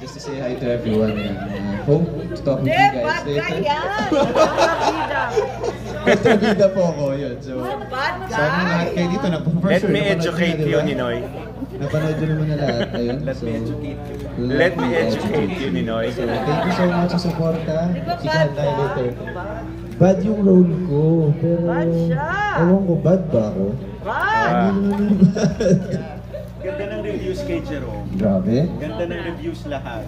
Just to say hi to everyone and uh, hope to talk with you guys bad guy later. Kontrabida po ako yun. So, sana lahat kayo dito for Let me educate na, you? Ninoy. Napanood nyo naman na lahat. Ayun. Let me educate you. Let, Let me educate you, Ninoy. So, thank you so much sa suporta. Di ba Chikahan bad tayo later. Bad. Yung role ko. Pero, Bad siya. ewan ko, bad ba ako? Bad. Hindi naman bad. Ganda ng reviews kay Jerome. Grabe. Ganda ng reviews lahat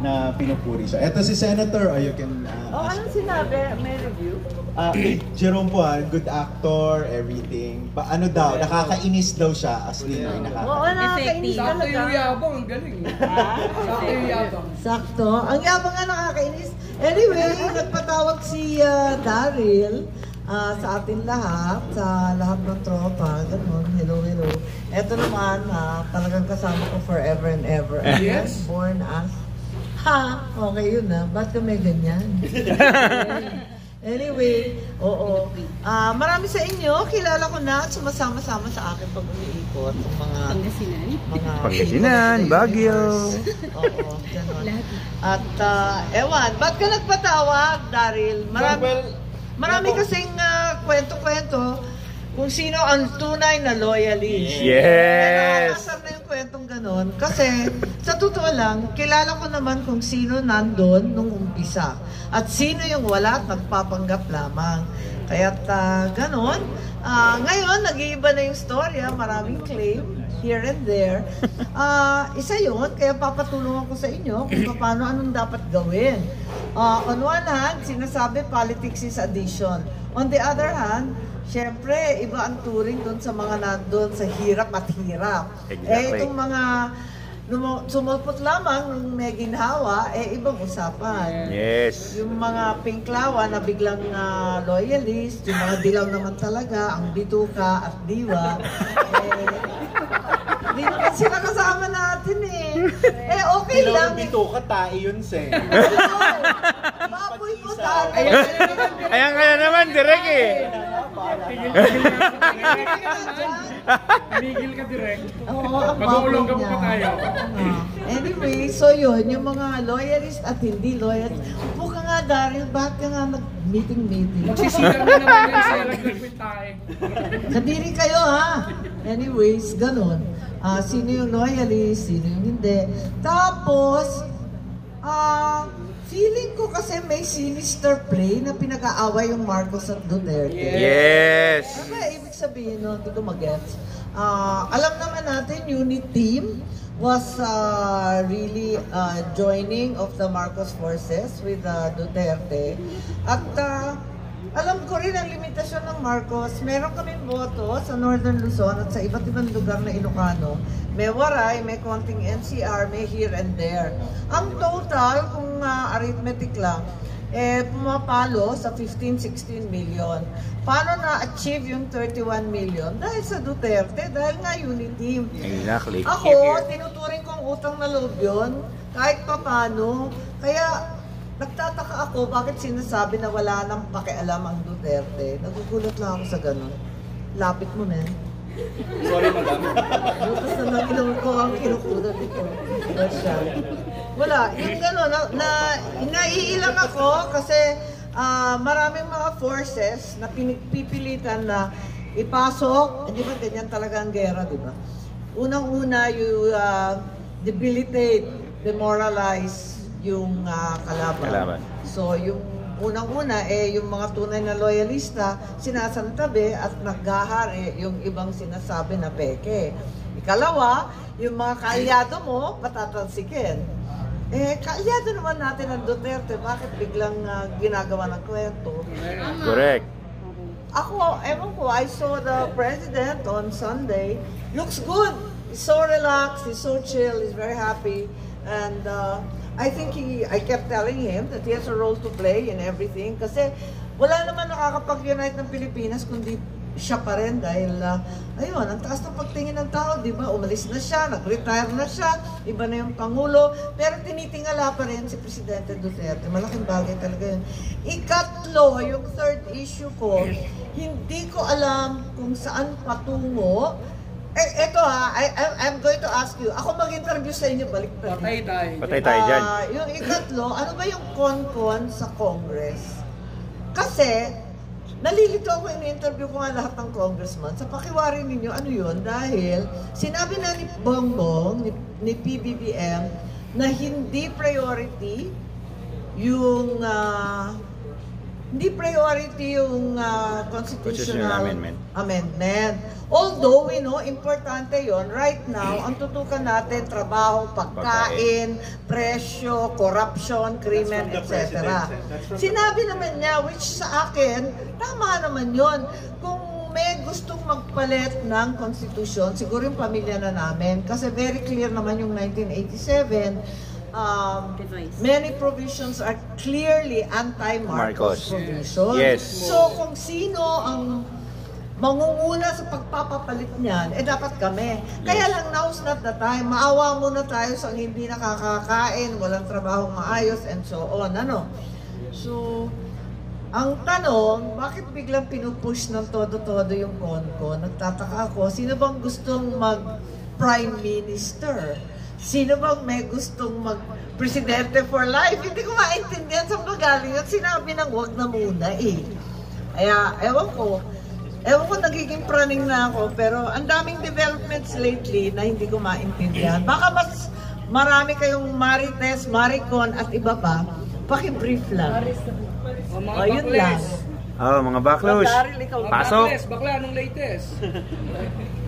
na pinupuri. So, eto si Senator, or you can uh, Oh, ask. anong sinabi? May review? Ah, Jerome po ah, good actor, everything. Pa, ano daw, nakakainis daw siya as Ninoy. Oo, Nakaka- nakakainis Sakto yung talaga. yabang, ang galing. Sakto yung yabang. Sakto. Ang yabang nga nakakainis. Anyway, nagpatawag si ah, Daryl ah, sa atin lahat, sa lahat ng tropa. Ganun, hello, hello. Eto naman, ah, talagang kasama ko forever and ever. And Yes. Born as Ha! Okay yun na. Ba't ka may ganyan? anyway, oo. Ah, marami sa inyo, kilala ko na at sumasama-sama sa akin pag umiikot. Ang mga... Pangasinan? mga Pangasinan, Baguio. Oo, ganun. At, ah, ewan, ba't ka nagpatawag, Daryl? Marami, Well, marami kasing ah, kwento-kwento kung sino ang tunay na loyalist. Yes! Nakakasar na yung kwentong ganun. Kasi, sa totoo lang, kilala ko naman kung sino nandun nung umpisa. At sino yung wala at nagpapanggap lamang. Kaya uh, ganun. Ah, ngayon, nag-iiba na yung storya. Maraming claim here and there. Ah, isa yun, kaya papatulungan ko sa inyo kung paano anong dapat gawin. Ah, on one hand, sinasabi politics is addition. On the other hand, Siyempre, iba ang turing doon sa mga nandun sa hirap at hirap. Exactly. Eh, itong mga sumulpot lamang nung may ginhawa, eh, ibang usapan. Yes. Yung mga pinklawa na biglang ah, loyalist, yung mga dilaw naman talaga, ang bituka at diwa, eh, di naman sila kasama natin eh. Eh, okay lang. Dilaw bito ka, tae yun, Sen. Po tayo. Ayan kaya naman, direk eh. Tumigil ka direct. Oo, ang ka baboy pa tayo. Ah. Anyway, so yun, yung mga loyalist at hindi loyalist. Upo ka nga, Daryl, bakit ka nga nag-meeting-meeting? Magsisigaw na naman yan sa nag-quit tayo. Kadiri kayo, ha? Anyways, ganun. Ah, sino yung loyalist, sino yung hindi. Tapos, ah, feeling ko kasi may sinister play na pinag-aaway yung Marcos at Duterte. Yes. Ano ba ibig sabihin no? Hindi ko mag-gets. Ah, alam naman natin, unit team was uh, really uh, joining of the Marcos forces with uh, Duterte. At uh, alam ko rin ang limitasyon ng Marcos. Meron kaming boto sa Northern Luzon at sa iba't ibang lugar na Ilocano. May Waray, may konting NCR, may here and there. Ang total, kung uh, arithmetic lang, eh, pumapalo sa 15-16 million. Paano na-achieve yung 31 million? Dahil sa Duterte, dahil nga unity team. Exactly. Ako, tinuturing kong utang na loob yun, kahit pa paano. Kaya, nagtataka ako bakit sinasabi na wala nang pakialam ang Duterte. Nagugulat lang ako sa ganun. Lapit mo, men. Sorry, madam. Butas na lang ko ang kinukulat ito. Siya. Wala. Yung gano'n, na, na, naiilang ako kasi ah, maraming mga forces na pinipilitan na ipasok. Hindi ba ganyan talaga ang gera, di ba? Unang-una, you ah, debilitate, demoralize yung ah, kalaban. Kalaban. So, yung unang-una, eh, yung mga tunay na loyalista, sinasantabi at naghahari yung ibang sinasabi na peke. Ikalawa, yung mga kaalyado mo, patatansikin. Eh, kaalyado naman natin ang Duterte, bakit biglang ah, ginagawa ng kwento? Correct. Ako, ewan ko, I saw the president on Sunday. Looks good. He's so relaxed, he's so chill, he's very happy. And uh, I think he, I kept telling him that he has a role to play in everything. Kasi wala naman nakakapag-unite ng Pilipinas kundi siya pa rin dahil, uh, ayun, ang taas ng pagtingin ng tao, di ba? Umalis na siya, nag-retire na siya, iba na yung Pangulo, pero tinitingala pa rin si Presidente Duterte. Malaking bagay talaga yun. Ikatlo, yung third issue ko, hindi ko alam kung saan patungo Eh, eto ha, I, I, I'm going to ask you. Ako mag-interview sa inyo, balik Patay tayo. Patay tayo dyan. Ah, yung ikatlo, ano ba yung con-con sa Congress? Kasi, nalilito ako yung interview ko nga lahat ng congressman. Sa pakiwari ninyo, ano yun? Dahil sinabi na ni Bongbong, ni, ni PBBM, na hindi priority yung ah, hindi priority yung ah, Constitutional constitutional amendment. amendment. Although we know, importante yon right now, ang tutukan natin, trabaho, pagkain, presyo, corruption, krimen, etc. Sinabi naman niya, which sa akin, tama naman yon. Kung may gustong magpalit ng konstitusyon, siguro yung pamilya na namin, kasi very clear naman yung 1987, um, many provisions are clearly anti-Marcos Marcos. provisions. Yes. So kung sino ang mangunguna sa pagpapapalit niyan, eh dapat kami. Kaya lang now's not the time. Maawa muna tayo sa hindi nakakakain, walang trabaho maayos, and so on. Ano? So, ang tanong, bakit biglang pinupush ng todo-todo yung konko? Nagtataka ako, sino bang gustong mag-prime minister? Sino bang may gustong mag-presidente for life? Hindi ko maintindihan sa magaling yun. Sinabi ng wag na muna eh. Kaya, ewan ko. Ewan ko, nagiging praning na ako. Pero ang daming developments lately na hindi ko maintindihan. Baka mas marami kayong Marites, Maricon at iba pa. Paki-brief lang. O mga O, yun bakles. lang. Oh, mga baklos. Mga Pasok. bakles, bakla, anong latest?